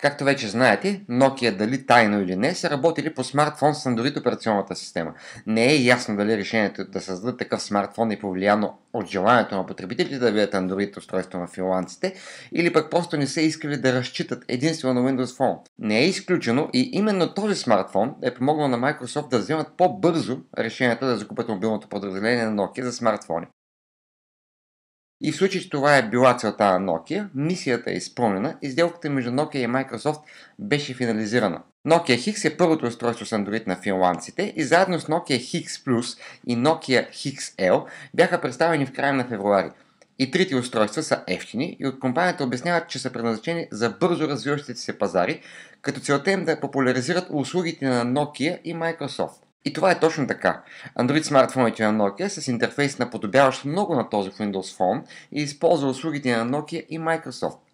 Както вече знаете, Nokia дали тайно или не са работили по смартфон с Android операционната система. Не е ясно дали решението да създадат такъв смартфон е повлияно от желанието на потребителите да видят Android устройство на финландците или пък просто не са искали да разчитат единствено на Windows Phone. Не е изключено и именно този смартфон е помогнал на Microsoft да вземат по-бързо решението да закупят мобилното подразделение на Nokia за смартфони. И в случай, че това е била целта на Nokia, мисията е изпълнена и сделката между Nokia и Microsoft беше финализирана. Nokia Hix е първото устройство с Android на финландците и заедно с Nokia Hix Plus и Nokia XL бяха представени в края на февруари. И трите устройства са ефтини и от компанията обясняват, че са предназначени за бързо развиващите се пазари, като целта им да популяризират услугите на Nokia и Microsoft. И това е точно така. Android смартфоните на Nokia с интерфейс наподобяващ много на този в Windows Phone и използва услугите на Nokia и Microsoft.